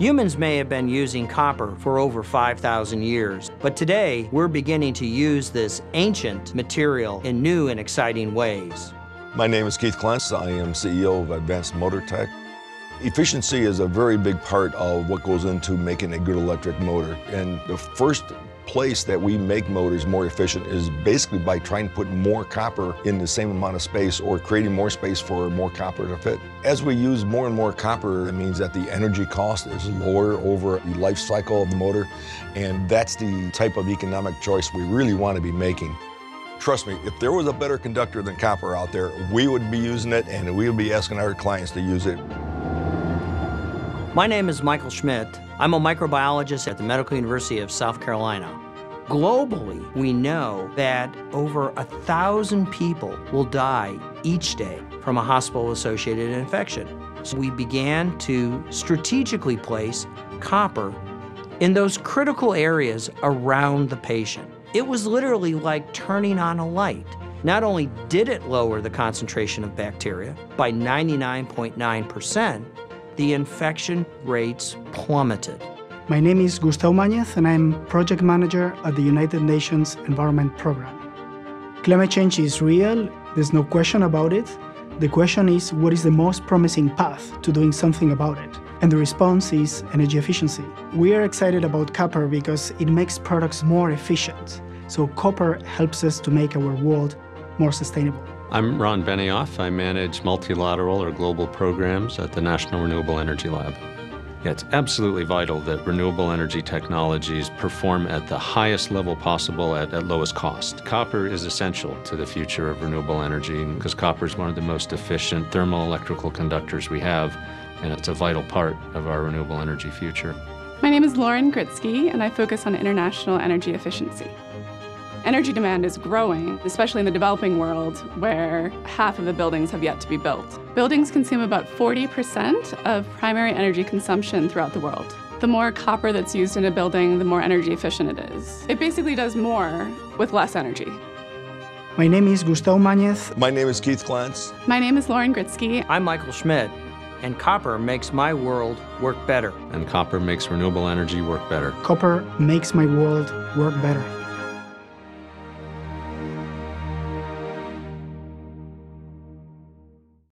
Humans may have been using copper for over 5,000 years, but today we're beginning to use this ancient material in new and exciting ways. My name is Keith Klontz. I am CEO of Advanced Motor Tech. Efficiency is a very big part of what goes into making a good electric motor. And the first place that we make motors more efficient is basically by trying to put more copper in the same amount of space or creating more space for more copper to fit. As we use more and more copper, it means that the energy cost is lower over the life cycle of the motor, and that's the type of economic choice we really want to be making. Trust me, if there was a better conductor than copper out there, we would be using it and we would be asking our clients to use it. My name is Michael Schmidt. I'm a microbiologist at the Medical University of South Carolina. Globally, we know that over a thousand people will die each day from a hospital-associated infection. So we began to strategically place copper in those critical areas around the patient. It was literally like turning on a light. Not only did it lower the concentration of bacteria by 99.9%, the infection rates plummeted. My name is Gustavo Mañez, and I'm project manager at the United Nations Environment Program. Climate change is real, there's no question about it. The question is, what is the most promising path to doing something about it? And the response is energy efficiency. We are excited about copper because it makes products more efficient. So copper helps us to make our world more sustainable. I'm Ron Benioff. I manage multilateral or global programs at the National Renewable Energy Lab. It's absolutely vital that renewable energy technologies perform at the highest level possible at, at lowest cost. Copper is essential to the future of renewable energy because copper is one of the most efficient thermal electrical conductors we have, and it's a vital part of our renewable energy future. My name is Lauren Gritsky, and I focus on international energy efficiency. Energy demand is growing, especially in the developing world, where half of the buildings have yet to be built. Buildings consume about 40% of primary energy consumption throughout the world. The more copper that's used in a building, the more energy efficient it is. It basically does more with less energy. My name is Gustavo Mañez. My name is Keith Klontz. My name is Lauren Gritsky. I'm Michael Schmidt, and copper makes my world work better. And copper makes renewable energy work better. Copper makes my world work better.